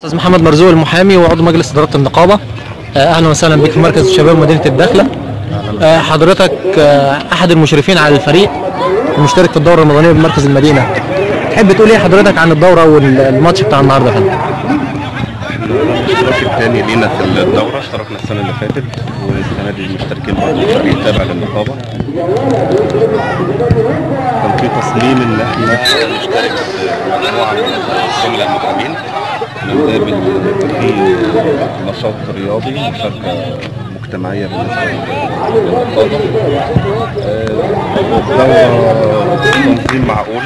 أستاذ محمد مرزوق المحامي وعضو مجلس إدارة النقابة. آه، أهلا وسهلا بك في مركز الشباب مدينه الداخلة. آه، حضرتك آه، أحد المشرفين على الفريق المشترك في الدورة الرمضانية بمركز المدينة. تحب تقول إيه حضرتك عن الدورة والماتش بتاع النهارده يا فندم الاشتراك الثاني لينا في الدورة. اشتركنا السنة اللي فاتت والسنة دي مشتركين برضه فريق تابع للنقابة. كان في تصميم إن إحنا نشترك في مجموعة من الزملاء المحامين ال- في نشاط رياضي مشاركة مجتمعية بالنسبة للنقابة آه، تنظيم معقول.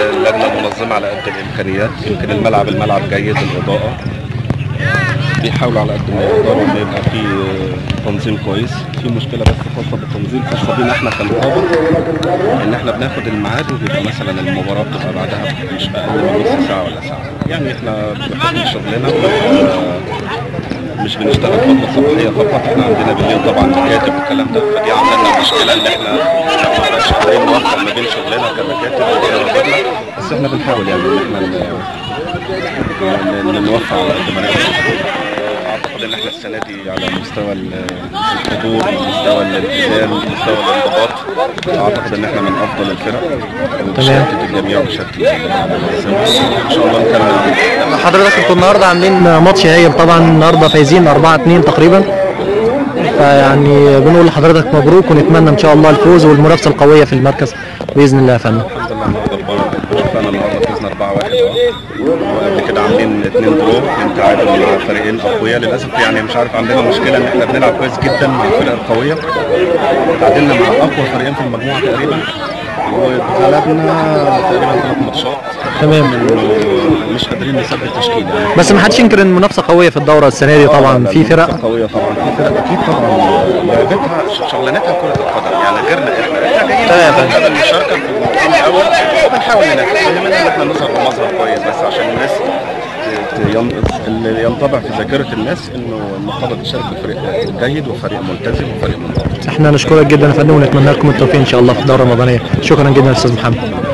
آه، اللجنة منظمة على قد الإمكانيات. يمكن الملعب الملعب جيد الإضاءة بيحاولوا على قد ما يقدروا إن يبقى في آه، تنظيم كويس. في مشكلة بس خاصة بالتنظيم خاصه بينا إحنا كنقابه إن إحنا بناخد الميعاد وبيبقى مثلا المباراة بتبقى بعدها مش أقل من نص ساعة ولا ساعة. يعني إحنا بحكم شغلنا بنبقى مش بنشتغل فترة صباحية فقط إحنا عندنا بالليل طبعا مكاتب والكلام ده. فدي عاملة مشكلة إن إحنا ما قادرين نوفق ما بين شغلنا كمكاتب وكرجالنا بس إحنا بنحاول يعني إن إحنا نوفق على قد ما نقدر. ان إحنا السنة دي على مستوى ال- الحضور مستوى الالتزام مستوى الانضباط أعتقد إن إحنا من أفضل الفرق وبشهاده الجميع المنظمه إن شاء الله نكمل حضرتك أنتوا النهارده عاملين ماتش هايل. طبعا النهارده فايزين 4 2 تقريبا. فيعني بنقول لحضرتك مبروك ونتمنى إن شاء الله الفوز والمنافسة القوية في المركز بإذن الله يا فندم. الحمد لله إحنا غلبان شفنا النهارده فزنا 4 1 وقبل كده عاملين اثنين درو اثنين تعادل مع فريقين اقوياء للأسف يعني مش عارف عندنا مشكلة إن إحنا بنلعب كويس جدا مع الفرق القوية. تعادلنا مع أقوى فريقين في المجموعة تقريبا. وغلبنا تقريبا ثلاث ماتشات. تمام. مش قادرين نثبت تشكيل يعني. بس ما حدش ينكر إن المنافسه قوية في الدورة السنة دي طبعا. في فرق؟ قوية طبعا. في فرق أكيد طبعا. لعبتها شغلانتها كرة القدم يعني غيرنا إحنا. إحنا جايين تمام. المشاركه في التيم الأول. وبنحاول ننافس إحنا نظهر ينطبع في ذاكرة الناس إنه النقابه بتشارك بفريق جيد وفريق ملتزم وفريق منضبط إحنا نشكرك جدا يا فندم ونتمنى لكم التوفيق إن شاء الله في الدوره الرمضانيه شكرا جدا أستاذ محمد.